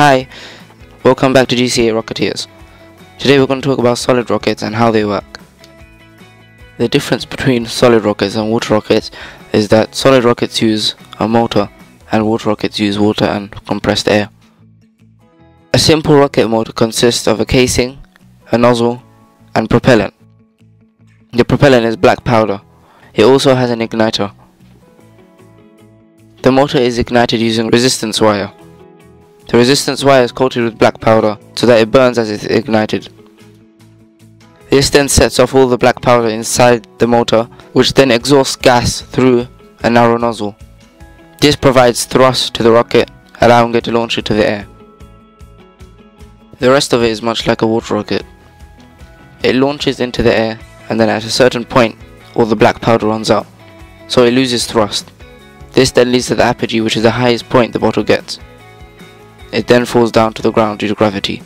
Hi, welcome back to GCA Rocketeers. Today we're going to talk about solid rockets and how they work. The difference between solid rockets and water rockets is that solid rockets use a motor and water rockets use water and compressed air. A simple rocket motor consists of a casing, a nozzle, and propellant. The propellant is black powder. It also has an igniter. The motor is ignited using resistance wire. The resistance wire is coated with black powder so that it burns as it is ignited. This then sets off all the black powder inside the motor which then exhausts gas through a narrow nozzle. This provides thrust to the rocket allowing it to launch into the air. The rest of it is much like a water rocket. It launches into the air and then at a certain point all the black powder runs out, so it loses thrust. This then leads to the apogee which is the highest point the bottle gets. It then falls down to the ground due to gravity.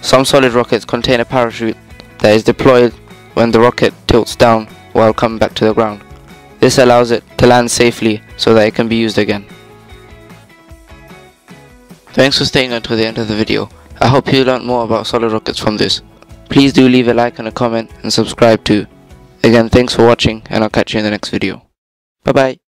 Some solid rockets contain a parachute that is deployed when the rocket tilts down while coming back to the ground. This allows it to land safely so that it can be used again. Thanks for staying until the end of the video. I hope you learned more about solid rockets from this. Please do leave a like and a comment and subscribe too. Again thanks for watching and I'll catch you in the next video. Bye bye.